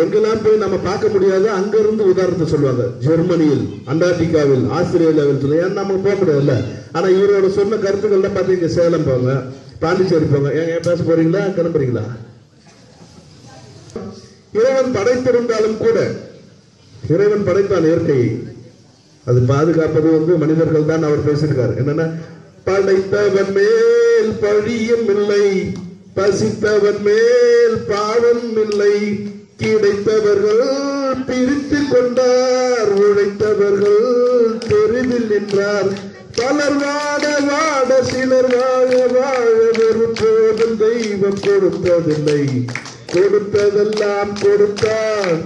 எங்கெல்லாம் போய் நம்ம பார்க்க முடியாது அங்க இருந்து உதாரணத்தை சொல்லுவாங்க. ஜெர்மனியில் அண்டார்டிகாவில் ஆஸ்திரேலியாவில் சொல்லி ஏன்னா நம்ம போக முடியாதுல்ல. ஆனால் இவரோட சொன்ன கருத்துக்கள்லாம் பார்த்தீங்க சேலம் போங்க பாண்டிச்சேரி போங்க. ஏன் ஏன் பேச போறீங்களா? கிளம்புறீங்களா? இறைவன் படைத்திருந்தாலும் கூட இறைவன் படைத்தான் இயற்கையை அது பாதுகாப்பது வந்து மனிதர்கள் தான் அவர் பேசியிருக்காரு. என்னன்னா படைத்தவன் மேல் பழியும் இல்லை. பசித்தவன் மேல் பாவம் இல்லை. கிடைத்தவர்கள் பிரித்து கொண்டார். உழைத்தவர்கள் தெருவில் நின்றார். பலர் வாட வாட சிலர் வாழ வாழ வெறும் போதும் தெய்வம் கொடுத்ததில்லை. கொடுத்ததெல்லாம் கொடுத்தான்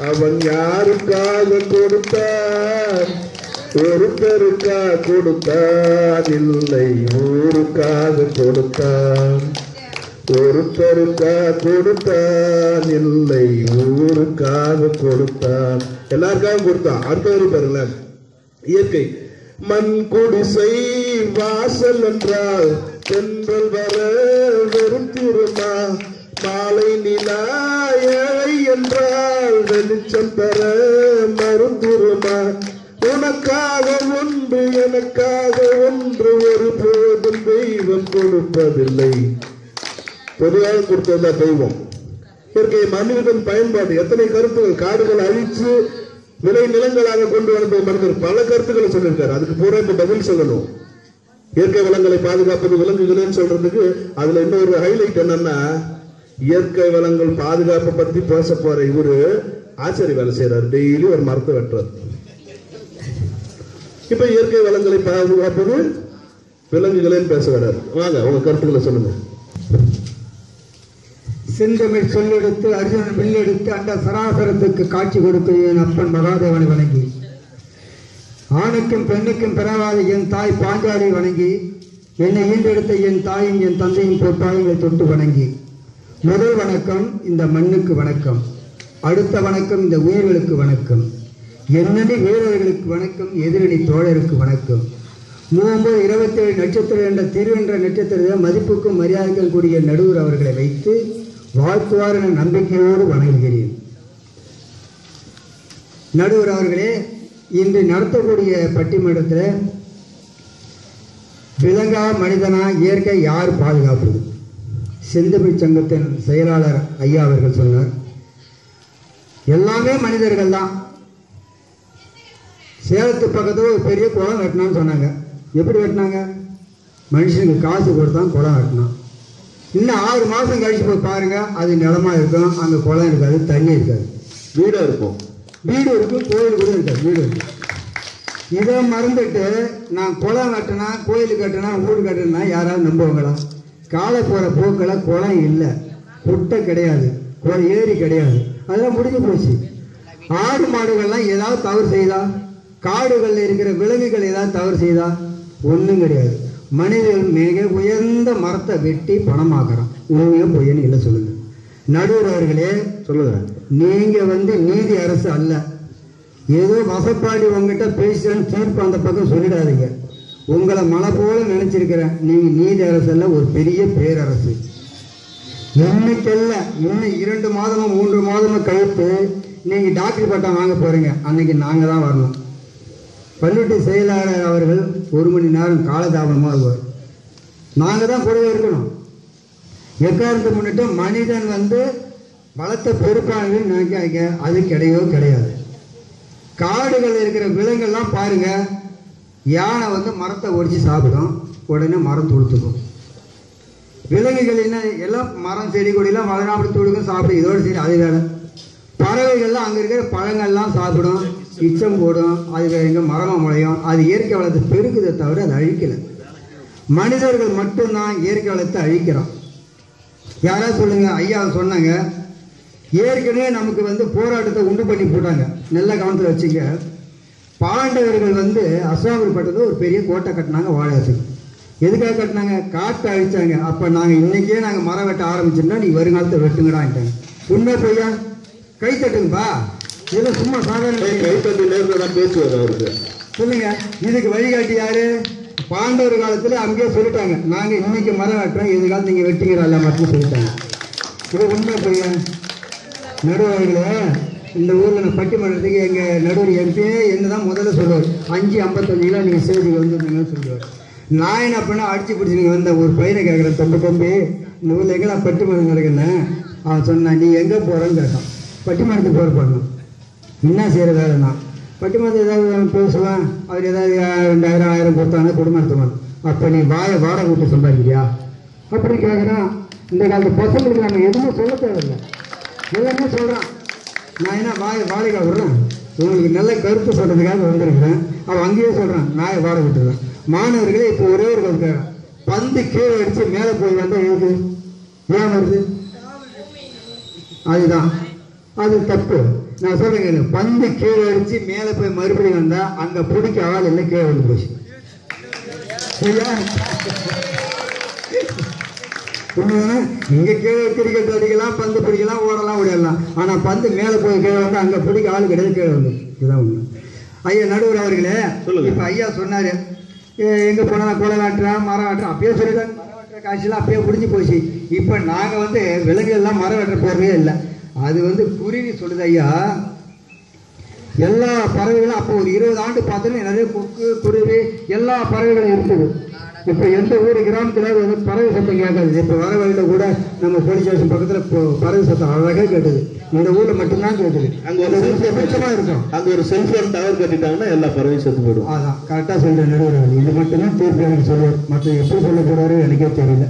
அவன் யாருக்காக கொடுத்தான் ஒருத்தருக்காக கொடுத்தான் இல்லை ஊருக்காக கொடுத்தான் ஒருத்தருக்கா கொடுத்தான். இல்லை ஊருக்காக கொடுத்தான். எல்லாருக்காகவும் கொடுத்தான். அடுத்தவரு பாருங்களேன். இயற்கை. மண் குடிசை வாசல் என்றால் தென்றல் வர வெறும் திருமா. மாலை நிலா ஏழை என்றால் வெளிச்சம் பெற மருந்துருமா உனக்காக ஒன்று எனக்காக ஒன்று ஒரு போதும் தெய்வம் கொடுப்பதில்லை. பொதுவாக கொடுத்ததா தெய்வம் இயற்கை மனிதன் பயன்பாடு எத்தனை கருத்துகள் காடுகள் அழிச்சு விளை நிலங்களாக கொண்டு வந்த மனிதர் பல கருத்துக்களை சொல்லியிருக்காரு. அதுக்கு பூரா இப்ப பதில் சொல்லணும். இயற்கை வளங்களை பாதுகாப்பது விலங்குகளேன்னு சொல்றதுக்கு அதுல இன்னொரு ஹைலைட் என்னன்னா இயற்கை வளங்கள் பாதுகாப்பை பத்தி பேச போற இவரு ஆச்சரிய வேலை செய்யறாரு டெய்லி ஒரு மரத்தை வெட்டுறது இப்ப இயற்கை வளங்களை பாதுகாப்பது விலங்குகளேன்னு பேச வர்றாரு. வாங்க உங்க கருத்துக்களை சொல்லுங்க. செந்தமிழ் சொல்லெடுத்து அர்ஜுனன் வில்லெடுத்து அந்த சராசரத்துக்கு காட்சி கொடுத்து என் அப்பன் மகாதேவனை வணங்கி. ஆணுக்கும் பெண்ணுக்கும் பிறவாத என் தாய் பாஞ்சாலை வணங்கி என்னை ஈண்டெடுத்த என் தாயும் என் தந்தையும் பொற்பாயங்களை தொட்டு வணங்கி. முதல் வணக்கம் இந்த மண்ணுக்கு வணக்கம். அடுத்த வணக்கம் இந்த உயிர்களுக்கு வணக்கம். என்னடி வீரர்களுக்கு வணக்கம் எதிரணி தோழருக்கு வணக்கம். மூன்று இருபத்தேழு நட்சத்திரம் என்ற திருவென்ற நட்சத்திரத்தை மதிப்புக்கும் மரியாதைக்கும் கூடிய நடுவர் அவர்களை வைத்து வாழ்த்துவார் என நம்பிக்கையோடு வணங்குகிறேன். நடுவர் அவர்களே இன்று நடத்தக்கூடிய பட்டிமன்றத்தில் விலங்கா மனிதனா இயற்கை யார் பாதுகாப்பது? செந்தமிழ் சங்கத்தின் செயலாளர் ஐயா அவர்கள் சொன்னார். எல்லாமே மனிதர்கள் தான். சேலத்து பக்கத்தில் ஒரு பெரிய குளம் வெட்டினான்னு சொன்னாங்க. எப்படி வெட்டினாங்க? மனுஷனுக்கு காசு கொடுத்தான் குளம் வெட்டினான். இன்னும் ஆறு மாதம் கழிச்சு போய் பாருங்க அது நிலமா இருக்கும் அங்கே குளம் இருக்காது தண்ணி இருக்காது. வீடா இருக்கும். வீடு இருக்கும் கோயில் கூட இருக்காது வீடு இருக்கும். இதை மறந்துட்டு நான் குளம் கட்டினா கோயில் கட்டினா வீடு கட்டினா யாராவது நம்புவாங்களா? காலை போகிற போக்கில் குளம் இல்லை. குட்டை கிடையாது. குளம் ஏரி கிடையாது. அதெல்லாம் முடிஞ்சு போச்சு. ஆடு மாடுகள்லாம் ஏதாவது தவறு செய்தா? காடுகளில் இருக்கிற விலங்குகள் ஏதாவது தவறு செய்தா? ஒன்றும் கிடையாது. மனிதன் மிக உயர்ந்த மரத்தை வெட்டி பணமாக்குறான். உண்மையாக பொய்யன்னு இல்லை சொல்லுங்க. நடுவர் அவர்களே சொல்லுங்க. நீங்க வந்து நீதி அரசு அல்ல. ஏதோ வசப்பாடி உங்ககிட்ட பேசுறேன்னு தீர்ப்பு அந்த பக்கம் சொல்லிடாதீங்க. உங்களை மலை போல நினைச்சிருக்கிறேன். நீங்க நீதி அரசு அல்ல ஒரு பெரிய பேரரசு. இன்னைக்கல்ல இன்னும் இரண்டு மாதமும் மூன்று மாதமும் கழித்து நீங்க டாக்டர் பட்டம் வாங்க போறீங்க. அன்னைக்கு நாங்க தான் வரணும். பள்ளிட்டு செயலாளர் அவர்கள் ஒரு மணி நேரம் காலதாபனமாக வருவார். நாங்கள் தான் கூடவே இருக்கணும். எக்காரணத்தை முன்னிட்டு மனிதன் வந்து பலத்தை பொறுப்பானது நினைக்காங்க அது கிடையவே கிடையாது. காடுகள் இருக்கிற விலங்கெல்லாம் பாருங்க. யானை வந்து மரத்தை ஒடிச்சு சாப்பிடும். உடனே மரம் துளுத்துக்கும். விலங்குகள் என்ன எல்லாம் மரம் செடி கொடியெல்லாம் வளராமல் துடுக்கும் சாப்பிடும். இதோட சரி அது வேலை பறவைகள்லாம் அங்கே இருக்கிற பழங்கள்லாம் சாப்பிடும். இச்சம் போடும் அது எங்கே மரமாக முளையும் அது இயற்கை வளத்தை பெருக்குதை தவிர அது அழிக்கலை. மனிதர்கள் மட்டும்தான் இயற்கை வளத்தை அழிக்கிறோம். யாராவது சொல்லுங்கள் ஐயா சொன்னாங்க ஏற்கனவே நமக்கு வந்து போராட்டத்தை உண்டு பண்ணி போட்டாங்க. நல்ல கவனத்தில் வச்சுக்க பாண்டவர்கள் வந்து அஸ்வாமிப்பட்டது ஒரு பெரிய கோட்டை கட்டினாங்க வாழறதுக்கு எதுக்காக கட்டினாங்க? காட்டை அழிச்சாங்க. அப்போ நாங்கள் இன்றைக்கே நாங்கள் மரம் வெட்ட ஆரம்பிச்சிருந்தா நீ வருங்காலத்தை வெட்டுங்கடான்ட்டாங்க. உண்மை பொய்யா? கை தட்டுங்கப்பா. இதெல்லாம் சும்மா சாதாரண கை- விஷயம். கைத்தட்டி நேர்ல தான் பேசுவார் அவருக்கு. சொல்லுங்க இதுக்கு வழிகாட்டி யாரு? பாண்டவர் காலத்துல அங்கேயே சொல்லிட்டாங்க. நாங்க இன்னைக்கு மரம் வெட்டுறோம் எதிர்காலம் நீங்க வெட்டிங்கிறல்ல மட்டும் சொல்லிட்டாங்க. இது உண்மை பொய்யா நடுவர்களே இந்த ஊரில் நான் பட்டிமன்றத்துக்கு எங்கள் நடுவர் எம்பியே என்ன தான் முதல்ல சொல்லுவார். அஞ்சு ஐம்பத்தஞ்சு கிலோ நீங்கள் ஸ்டேஜுக்கு வந்துருந்தீங்கன்னு சொல்லுவார். நான் என்ன பண்ண அடிச்சு பிடிச்சி நீங்கள் வந்த ஒரு பையனை கேட்குறேன் தம்பி தம்பி இந்த ஊரில் எங்கடா பட்டிமன்றம் நடக்குன்னு அவன் சொன்னான் நீ எங்கே போகிறேன்னு கேட்டான். பட்டிமன்றத்துக்கு போகிற பண்ணணும் என்ன செய்கிற வேலைன்னா மாதம் ஏதாவது பேசுவேன் அவர் ஏதாவது ரெண்டாயிரம் ஆயிரம் கொடுத்தாங்க குடும்பம் அப்போ நீ வாயை வாடகை விட்டு சம்பாதிக்கிறியா? அப்படின்னு கேட்குறான் இந்த காலத்து பசங்களுக்கு நம்ம எதுவுமே சொல்ல தேவையில்லை. எல்லாமே சொல்கிறான் நான் என்ன வாயை வாடகை விடுறேன்? உங்களுக்கு நல்ல கருத்து சொல்கிறதுக்காக வந்திருக்கிறேன். அவன் அங்கேயே சொல்கிறான் நாயை வாடகை விட்டுருவேன் மாணவர்களே இப்போ ஒரே ஒரு கருத்து. பந்து கீழே அடித்து மேலே போய் வந்தால் எதுக்கு? ஏன் வருது? அதுதான். அது தப்பு. நான் சொல்றேங்க பந்து கீழே அடிச்சு மேலே போய் மறுபடியும் வந்தா அங்க பிடிக்க ஆள் இல்லை கீழே வந்து போச்சு? இங்க கீழே கிரிக்கெட் அடிக்கலாம் பந்து பிடிக்கலாம் ஓடலாம் ஓடிடலாம். ஆனா பந்து மேலே போய் கீழே வந்து அங்க பிடிக்க ஆள் கிடையாது கீழே வந்து இதுதான் உண்மை. ஐயா நடுவர் அவர்களே சொல்லுங்க. இப்ப ஐயா சொன்னாரு "ஏ, எங்க போனா வெட்டுறான் மரம் வெட்டுறான் அப்பயே சொல்லிட்டாங்க மரம் வெட்டுற காட்சியெல்லாம் அப்பயே முடிஞ்சு போச்சு. இப்ப நாங்க வந்து விலங்கு எல்லாம் மரம் வெட்ட போறதே இல்லை. அது வந்து குருவி சொல்லுது ஐயா எல்லா பறவைகளும் அப்போ ஒரு இருபது ஆண்டு பார்த்தோன்னா நிறைய கொக்கு குருவி எல்லா பறவைகளும் இருக்குது இப்போ எந்த ஊர் கிராமத்தில் வந்து பறவை சத்தம் கேட்காது. இப்போ வர வழியில் கூட நம்ம போலீஸ் ஸ்டேஷன் பக்கத்தில் இப்போ பறவை சத்தம் அழகாக கேட்டது. இந்த ஊரில் மட்டும்தான் கேட்டது. அங்க ஒரு சுத்தமாக இருக்கும். அங்க ஒரு செல்போன் டவர் கட்டிட்டாங்கன்னா எல்லா பறவையும் செத்து போயிடும். அதான் கரெக்டாக சொல்கிறேன் நடுவர் இது மட்டும்தான் தீர்ப்பு எனக்கு சொல்லுவார். மற்ற எப்படி சொல்ல போறாரு எனக்கே தெரியல.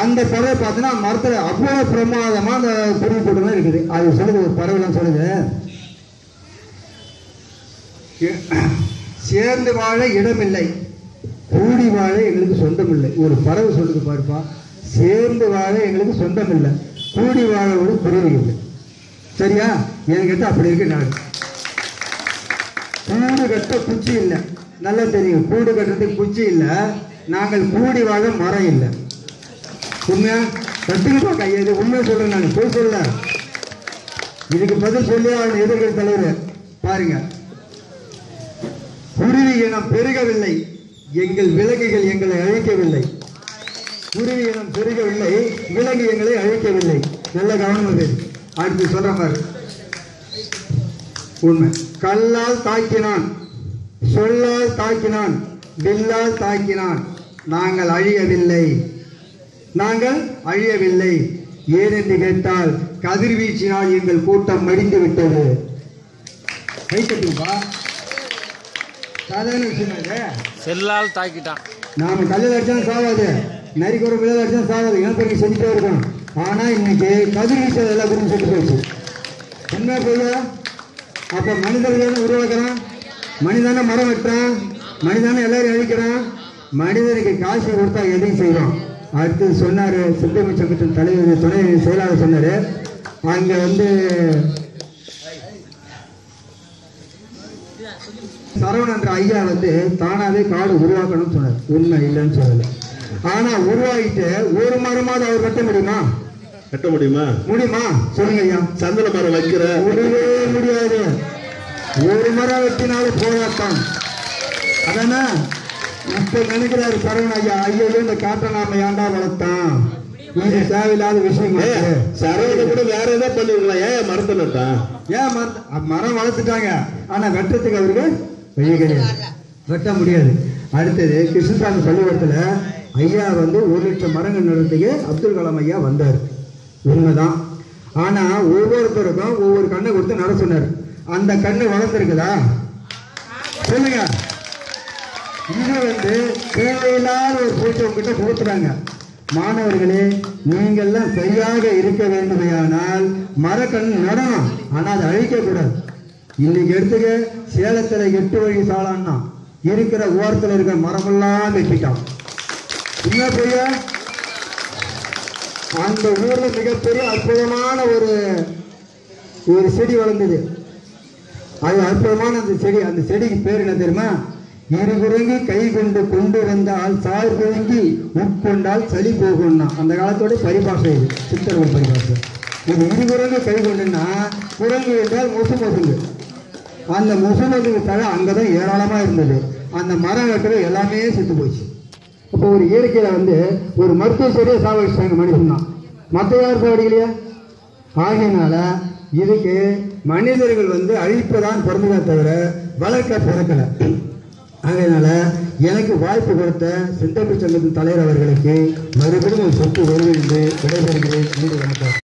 அந்த பறவை பார்த்தீங்கன்னா மரத்தில் அவ்வளோ பிரமாதமாக அந்த குருவி கூட்டம் தான் இருக்குது. அது சொல்லுது ஒரு பறவைலாம் சொல்லுது. சேர்ந்து வாழ இடமில்லை. கூடி வாழ எங்களுக்கு சொந்தம் இல்லை ஒரு பறவை சொல்லுது பாருப்பா. சேர்ந்து வாழ எங்களுக்கு சொந்தம் இல்லை கூடி வாழ ஒரு குருவி இல்லை சரியா? என்கிட்ட அப்படி இருக்கு நான். கூடு கட்ட குச்சி இல்லை. நல்லா தெரியும். கூடு கட்டுறதுக்கு குச்சி இல்லை. நாங்கள் கூடி வாழ மரம் இல்லை. உண்மையா? கட்டுக்கிட்டோம் கையது உண்மையை சொல்றேன் நான். போய் சொல்ல இதுக்கு பதில் சொல்லி அவன் எதிர்கட்சி தலைவர். பாருங்க. குருவி இனம் பெருகவில்லை. எங்கள் விலங்குகள் எங்களை அழிக்கவில்லை. குருவி இனம் பெருகவில்லை. விலங்கு எங்களை அழிக்கவில்லை. நல்ல கவனம் அடுத்து சொல்ற மாதிரி. உண்மை. கல்லால் தாக்கினான். சொல்லால் தாக்கினான். வில்லால் தாக்கினான். நாங்கள் அழியவில்லை. நாங்கள் அழியவில்லை. ஏனென்று கேட்டால் கதிர்வீச்சினால் எங்கள் கூட்டம் மடிந்து விட்டது. கை தட்டுப்பா சாதாரண விஷயம். செல்லால் தாக்கிட்டான். நாம கல்லில் அடிச்சாலும் நரிக்கு ஒரு விளையாட அடிச்சாலும் சாவாது. இனப்பெருக்கி செஞ்சுட்டே இருக்கும் ஆனா இன்னைக்கு கதிர்வீச்சல் எல்லா குடும்பம் செத்து போச்சு. என்ன போய்யா அப்ப மனிதர்கள் உருவாக்குறான்? மனிதனை மரம் வெட்டுறான்? மனிதனை எல்லாரும் அழிக்கிறான்? மனிதனுக்கு காசு கொடுத்தா எதையும் செய்வான். அடுத்து சொன்னாரு சித்தமை சங்கத்தின் தலைவர் துணை செயலாளர் சொன்னாரு. அங்க வந்து சரவணன் என்ற ஐயா வந்து தானாவே காடு உருவாக்கணும்னு சொன்னார். உண்மை இல்லைன்னு சொல்லல. ஆனா உருவாக்கிட்டு ஒரு மரமாவது அவர் வெட்ட முடியுமா? கட்ட முடியுமா? முடியுமா? சொல்லுங்க ஐயா. சந்தன மரம் வைக்கிற. முடியவே முடியாது. ஒரு மரம் வெட்டினாலும் போராட்டம் அதானே? இப்ப நினைக்கிறாரு சரவண ஐயா ஐயோ இந்த காட்டை நாம ஏன்டா வளர்த்தான் இது தேவையில்லாத விஷயம் ஏய், சரவணன் கூட வேற ஏதாவது பண்ணிருக்கலாம். ஏன் மரத்தை நட்டான் ஏன் மரம் மரம் வளர்த்துட்டாங்க. ஆனா வெட்டுறதுக்கு அவருக்கு வழி கிடையாது. வெட்ட முடியாது. அடுத்தது கிருஷ்ணசாமி பள்ளிக்கூடத்துல ஐயா வந்து ஒரு லட்சம் மரங்கள் நடுறதுக்கு அப்துல் கலாம் ஐயா வந்தார். உண்மைதான். ஆனா ஒவ்வொருத்தருக்கும் ஒவ்வொரு கண்ணை கொடுத்து நட சொன்னார். அந்த கண்ணு வளர்ந்துருக்குதா? சொல்லுங்க. இது வந்து தேவையில்லாத ஒரு பூஜை உங்ககிட்ட கொடுத்துறாங்க மாணவர்களே நீங்கள்லாம் சரியாக இருக்க வேண்டுமையானால் மரக்கண் நடணும் ஆனால் அதை அழிக்கக்கூடாது இன்னைக்கு எடுத்துக்க சேலத்தில் எட்டு வழி சாலான்னா இருக்கிற ஓரத்தில் இருக்கிற மரமெல்லாம் வெட்டிட்டான். என்ன பொய்யா அந்த ஊரில் மிகப்பெரிய அற்புதமான ஒரு ஒரு செடி வளர்ந்தது. அது அற்புதமான அந்த செடி அந்த செடிக்கு பேர் என்ன தெரியுமா? இருகுறங்கி கை கொண்டு கொண்டு வந்தால் சார் குறுங்கி உட்கொண்டால் சளி போகும்னா. அந்த காலத்தோட பரிபாஷை இது சித்தர்கள் பரிபாஷை இது இருகுறங்கு கை கொண்டுன்னா குரங்கு என்றால் முசு மசுங்கு. அந்த முசு மசுங்கு தழை அங்கே தான் ஏராளமாக இருந்தது. அந்த மரம் வெட்டுறது எல்லாமே செத்து போச்சு. இப்போ ஒரு இயற்கையில் வந்து ஒரு மருத்துவ செடியை சாவடிச்சாங்க மனுஷன் தான் மற்ற யார் சாவடிக்கலையா? ஆகையினால இதுக்கு மனிதர்கள் வந்து அழிப்பதான் பிறந்ததே தவிர வளர்க்க பிறக்கலை. ஆகையினால எனக்கு வாய்ப்பு கொடுத்த சிந்தப்பி சங்கத்தின் தலைவர் அவர்களுக்கு மறுபடியும் சொத்து வருவேன் என்று விடைபெறுகிறேன். நன்றி வணக்கம்.